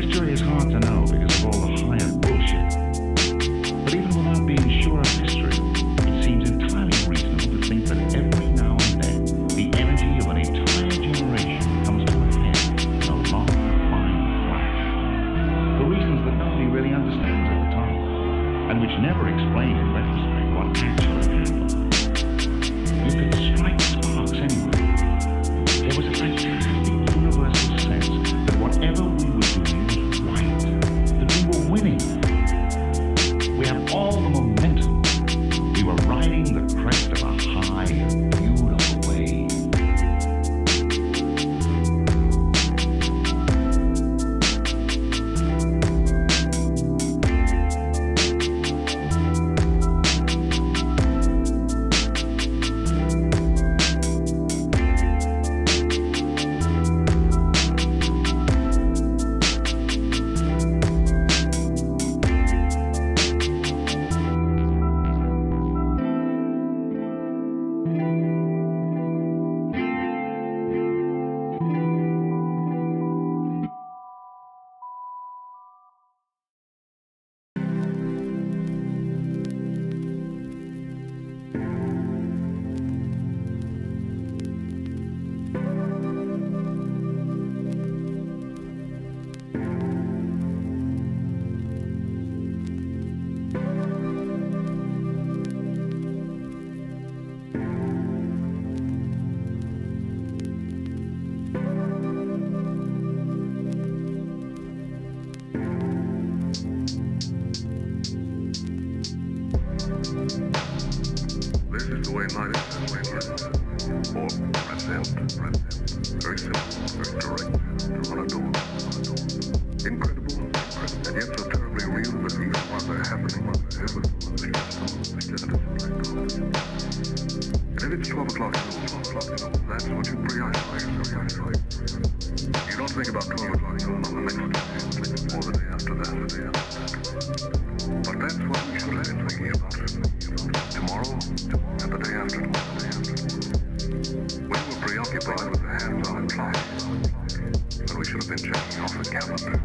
History is hard to know because of all the higher bullshit. But even without being sure of history, it seems entirely reasonable to think that every now and then the energy of an entire generation comes to a head in a long, fine flash. For reasons that nobody really understands at the time, and which never explain This is the way life is, way life is. Or. Very simple, very direct, to run a door. Incredible, and yet so terribly real that even while they're happening, heaven, they just And if it's 12 o'clock, you 12 o'clock, that's what you preoccupy yourself with. You don't think about 12 o'clock, on the next day, or the day after that, the day after that. Tomorrow and the day after. We were preoccupied with the hands on the clock. When we should have been checking off the calendar.